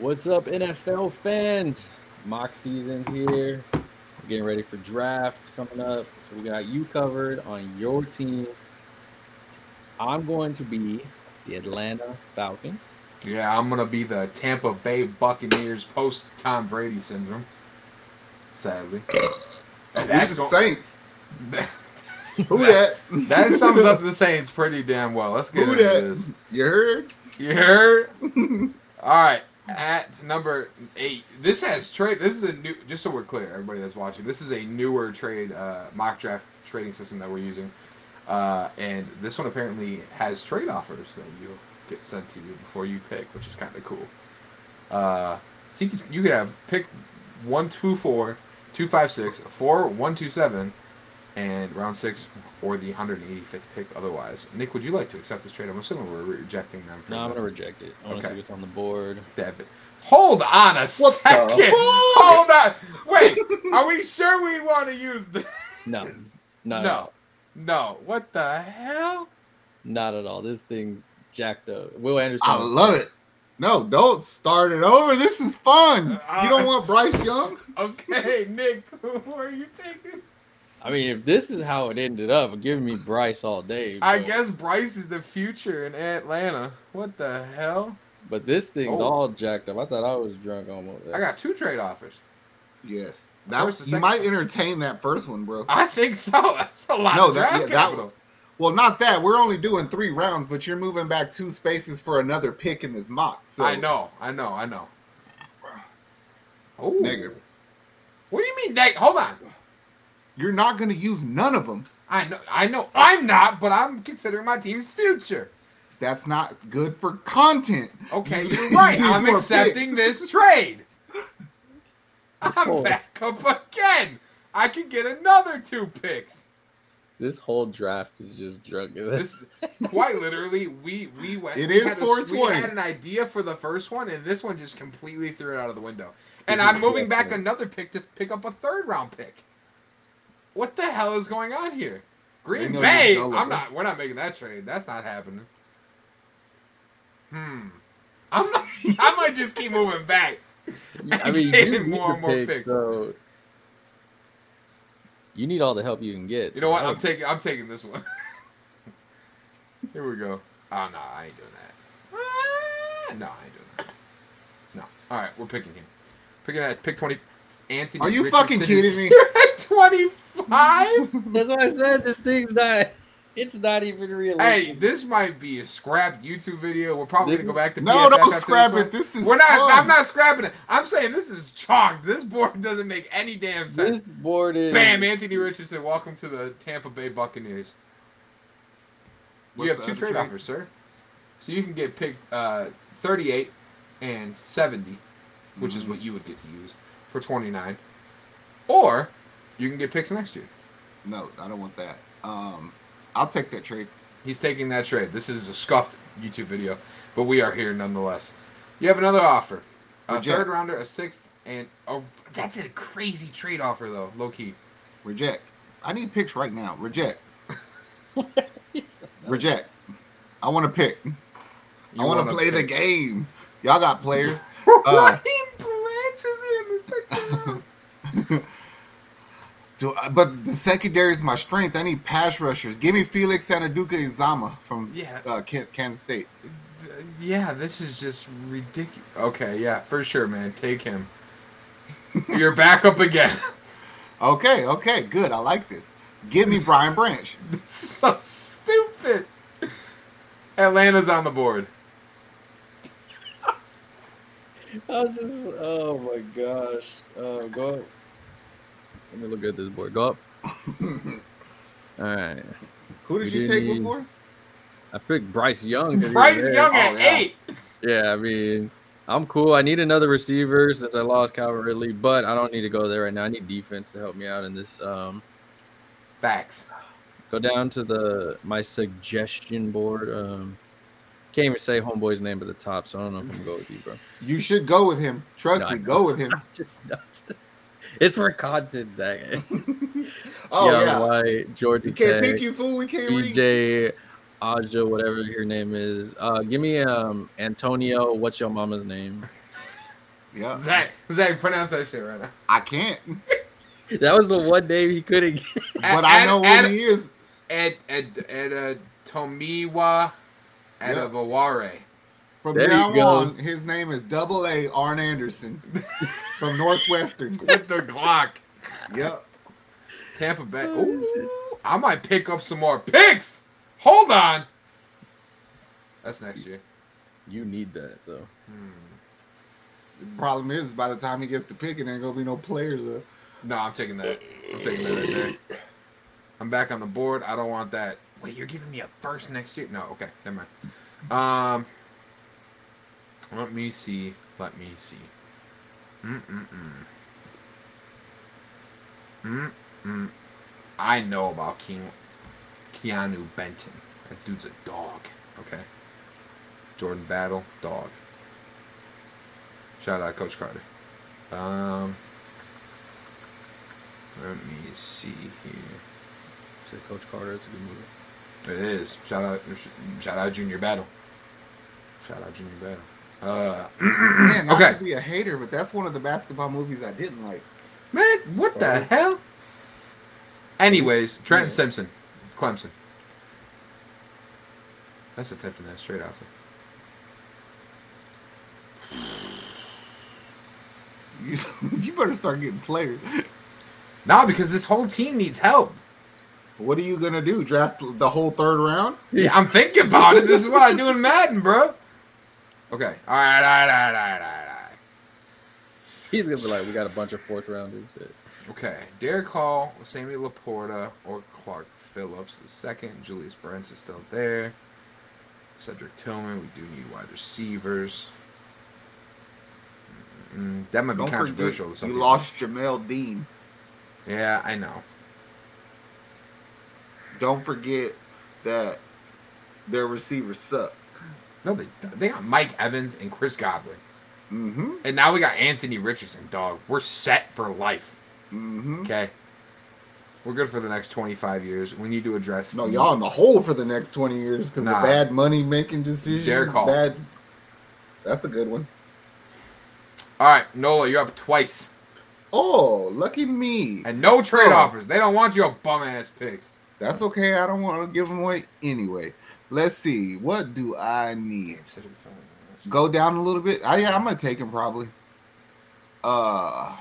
What's up, NFL fans? Mock season's here. We're getting ready for draft coming up. So we got you covered on your team. I'm going to be the Atlanta Falcons. Yeah, I'm gonna be the Tampa Bay Buccaneers post Tom Brady syndrome. Sadly, And That's go- Saints. Who that? that sums up the Saints pretty damn well. Let's get Who into that? this. You heard? You heard? All right, at number eight. This has trade. This is a new. Just so we're clear, everybody that's watching, this is a newer trade uh, mock draft trading system that we're using, uh, and this one apparently has trade offers that you get sent to you before you pick, which is kind of cool. Uh, so you could you could have pick one two four, two five six, four one two seven, and round six or the 185th pick otherwise. Nick, would you like to accept this trade? I'm assuming we're rejecting them for No, I'm going to reject it. I want to Okay. see what's on the board. Devin. Hold on a the second. fuck? Hold on. Wait. Are we sure we want to use this? No, not at No. No. What the hell? Not at all. This thing's jacked up. Will Anderson. I love it. No, don't start it over. This is fun. Uh, You don't want Bryce Young? Okay, Nick. Who are you taking? I mean, if this is how it ended up, giving me Bryce all day. I guess Bryce is the future in Atlanta. What the hell? But this thing's Oh. all jacked up. I thought I was drunk almost. I got two trade offers. Yes. That, First you might entertain that first one, bro. I think so. That's a lot No, of that- yeah, that- capital. Well, not that. We're only doing three rounds, but you're moving back two spaces for another pick in this mock. So I know. I know. I know. Oh, Negative. What do you mean negative? Hold on. You're not going to use none of them. I know, I know, I'm not, but I'm considering my team's future. That's not good for content. Okay, You- you're right. you I'm accepting picks. this trade. I'm whole- back up again. I can get another two picks. This whole draft is just drunk. This, quite literally, we we went. It we is had a- 420. We had an idea for the first one, and this one just completely threw it out of the window. And I'm moving back another pick to pick up a third round pick. What the hell is going on here? Green Bay. I'm not. We're not making that trade. That's not happening. Hmm. I'm not, I might just keep moving back. I mean, you need more and more pick, picks. So you need all the help you can get. You know what? I'm taking. I'm taking this one. Here we go. Oh no, I ain't doing that. Ah, No, I ain't doing that. No. All right, we're picking him. Picking at pick twenty. Anthony. Are you Richardson fucking is- kidding me? You're at twenty five. That's why I said this thing's not. It's not even real. hey, this might be a scrap YouTube video. We're probably This gonna go back to No, PFF don't scrap this it. This is We're not. fun. I'm not scrapping it. I'm saying this is chalk. This board doesn't make any damn sense. this board is. Bam, Anthony Richardson. Welcome to the Tampa Bay Buccaneers. you have two other trade trade? offers, sir. So you can get picked uh, 38 and 70, which is Mhm. what you would get to use for 29, or you can get picks next year. No, I don't want that. Um, I'll take that trade. He's taking that trade. This is a scuffed YouTube video, but we are here nonetheless. You have another offer: a Reject. third rounder, a sixth, and oh, that's a crazy trade offer though, low key. Reject. I need picks right now. Reject. Reject. I want to pick. I You want wanna to play the game. Y'all got players. Brian Branch is in the second round. Do, but the secondary is my strength. I need pass rushers. Give me Felix Anudike-Uzomah from Yeah. uh, Kan- Kansas State. Yeah, this is just ridiculous. Okay, yeah, for sure, man. Take him. You're back up again. Okay, okay, good. I like this. Give me Brian Branch. So stupid. Atlanta's on the board. I just. Oh my gosh. Uh, go up. Let me look at this board. Go up. All right. Who did We you take need- before? I picked Bryce Young. Bryce. Young Oh, at yeah. eight. Yeah, I mean, I'm cool. I need another receiver since I lost Calvin Ridley, but I don't need to go there right now. I need defense to help me out in this. Um, Facts. go down to the my suggestion board. Um, can't even say homeboy's name at the top, so I don't know if I'm gonna go with you, bro. You should go with him. Trust No, me, go with him. just, no, just it's for content, Zach. Oh Young yeah. White, Georgia You can't Tech, pick you fool. We can't read. BJ, Aja, whatever your name is. Uh, give me um Antonio. What's your mama's name? Yeah. Zach, Zach, pronounce that shit right now. I can't. That was the one day he couldn't get. But I know what he is. Ed Ed Ed uh, Tomiwa Adebawore. From There now on, his name is Double A Arn Anderson from Northwestern. with the Glock. Yep. Tampa Bay. Oh, Ooh, I might pick up some more picks. Hold on. That's next year. You need that though. The problem is, by the time he gets to picking, there ain't gonna be no players. Though. No, I'm taking that. I'm taking that right there. I'm back on the board. I don't want that. Wait, you're giving me a first next year? No, okay, never mind. Um, let me see. Let me see. Mm mm mm. Mm mm. I know about King Keeanu Benton. That dude's a dog. Okay. Jordan Battle, dog. Shout out Coach Carter. Um. Let me see here. Said Coach Carter, it's a good movie. It is. Shout out, shout out Junior Battle. Shout out Junior Battle. Uh, Man, not Okay. to be a hater, but that's one of the basketball movies I didn't like. man, what the hell? Anyways, Trenton Yeah. Simpson, Clemson. That's attempting that straight off. You, you better start getting players. No, because this whole team needs help. What are you gonna do? Draft the whole third round? Yeah, I'm thinking about it. This is what I do in Madden, bro. Okay. All right. All right. All right. All right. All right. All right. He's gonna be like, we got a bunch of fourth rounders. Okay, Derick Hall, Sammy LaPorta, or Clark Phillips the second. Julius Brents is still there. Cedric Tillman, we do need wide receivers. Mm, that might be Don't controversial. forget, you lost Jamel Dean. Yeah, I know. Don't forget that their receivers suck. No, they they got Mike Evans and Chris Godwin, Mm-hmm. and now we got Anthony Richardson. Dog, we're set for life. Mm-hmm. Okay, we're good for the next twenty five years. We need to address. No, the- y'all in the hole for the next twenty years because Nah. of bad money making decisions. Derick Hall. Bad. That's a good one. All right, Nola, you're up twice. Oh, lucky me. And no trade Oh. offers. They don't want your bum ass picks. That's okay. I don't want to give them away anyway. Let's see. What do I need? Go down a little bit. I, yeah, I'm gonna take him probably. Uh,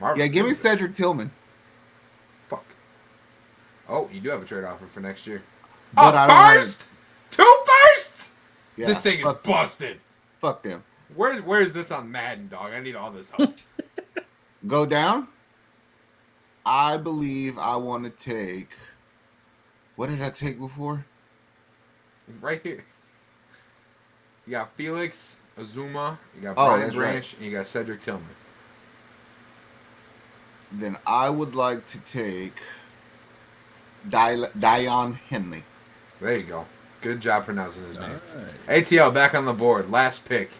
Marvin yeah. Give me Cedric Tillman. Fuck. Oh, you do have a trade offer for next year. But a I don't wanna- first? Two firsts? Yeah, this thing is fuck, busted. fuck them. Where, where is this on Madden, dog? I need all this help. Go down. I believe I want to take. What did I take before? right here. You got Felix Uzomah, you got Oh, Brian that's right. Branch, and you got Cedric Tillman. Then I would like to take Di- Daiyan Henley. There you go. Good job pronouncing his All name. right. ATL back on the board. Last pick.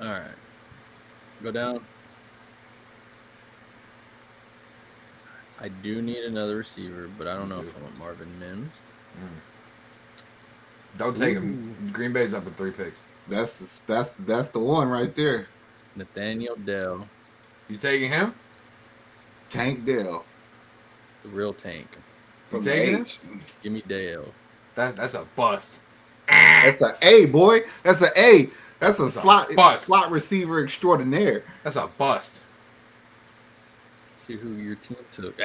All right. Go down. I do need another receiver, but I don't know do. if I want Marvin Mims. Mm. Don't take him. Green Bay's up with three picks. That's that's that's the one right there. Nathaniel Dell, You taking him? Tank Dell the real tank. from You taking him? H. Give me Dale. That, that's a bust. That's a A boy. That's a A. That's a That's slot bust. slot receiver extraordinaire. That's a bust. See who your team took.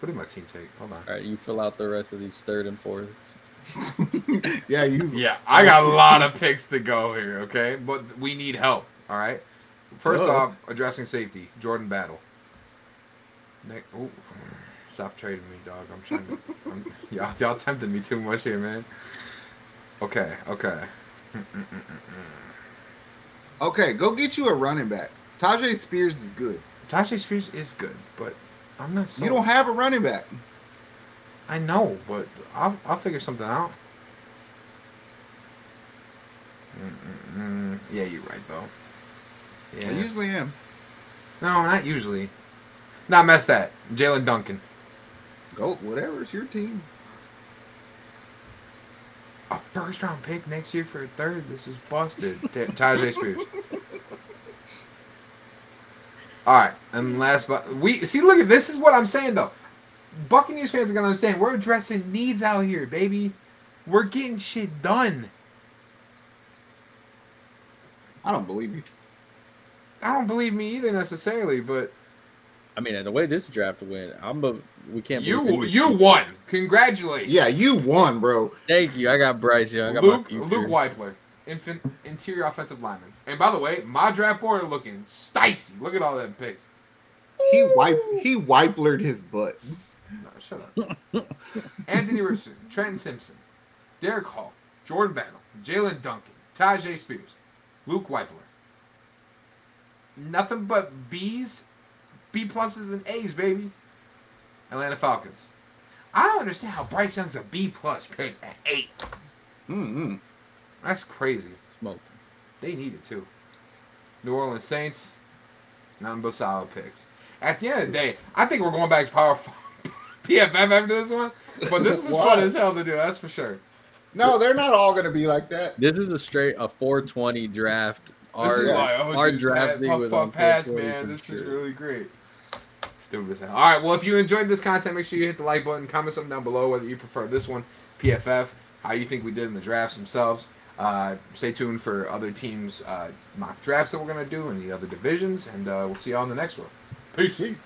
What did my team take? Hold on. All right, you fill out the rest of these third and fourth. yeah, you. Yeah, I got a lot of picks to go here, okay? But we need help, all right? First Duh. off, addressing safety, Jordan Battle. Ne- oh, stop trading me, dog. I'm trying to. I'm, y'all, y'all tempting me too much here, man. Okay, okay. Okay, go get you a running back. Tyjae Spears is good. Tyjae Spears is good, but I'm not. So, You don't have a running back. I know, but I'll I'll figure something out. Mm-mm-mm. Yeah, you're right though. Yeah. I usually am. No, not usually. Nah, mess that. Jaelyn Duncan. Go whatever. It's your team. A first round pick next year for a third. This is busted. Tyjae Spears. All right, and last but we see. Look at this. Is what I'm saying though. Buccaneers fans are gonna understand. We're addressing needs out here, baby. We're getting shit done. I don't believe you. I don't believe me either necessarily, but I mean, the way this draft went, I'm a we can't. You you won. Congratulations. Yeah, you won, bro. Thank you. I got Bryce Young. I got Luke Luke Wypler, infant, interior offensive lineman. And by the way, my draft board looking sticey. Look at all that picks. He wipe he wiplered his butt. No, shut up. Anthony Richardson, Trenton Simpson, Derick Hall, Jordan Battle, Jaelyn Duncan, Tyjae Spears, Luke Wypler. Nothing but B's, B pluses, and A's, baby. Atlanta Falcons. I don't understand how Bryce Young's a B plus pick at 8 Mm-hmm. That's crazy. Smoke. They need it too. New Orleans Saints, nothing but solid picks. At the end of the day, I think we're going back to Power PFF after this one. But this is fun as hell to do. That's for sure. No, they're not all going to be like that. This is a straight a 420 draft. Our, this is why our oh, draft puff, puff, pass, man. This sure. is really great. Stupid as hell. All right. Well, if you enjoyed this content, make sure you hit the like button. Comment something down below whether you prefer this one, PFF, how you think we did in the drafts themselves. Uh, stay tuned for other teams' uh, mock drafts that we're going to do in the other divisions, and uh, we'll see you on the next one. Peace. Peace.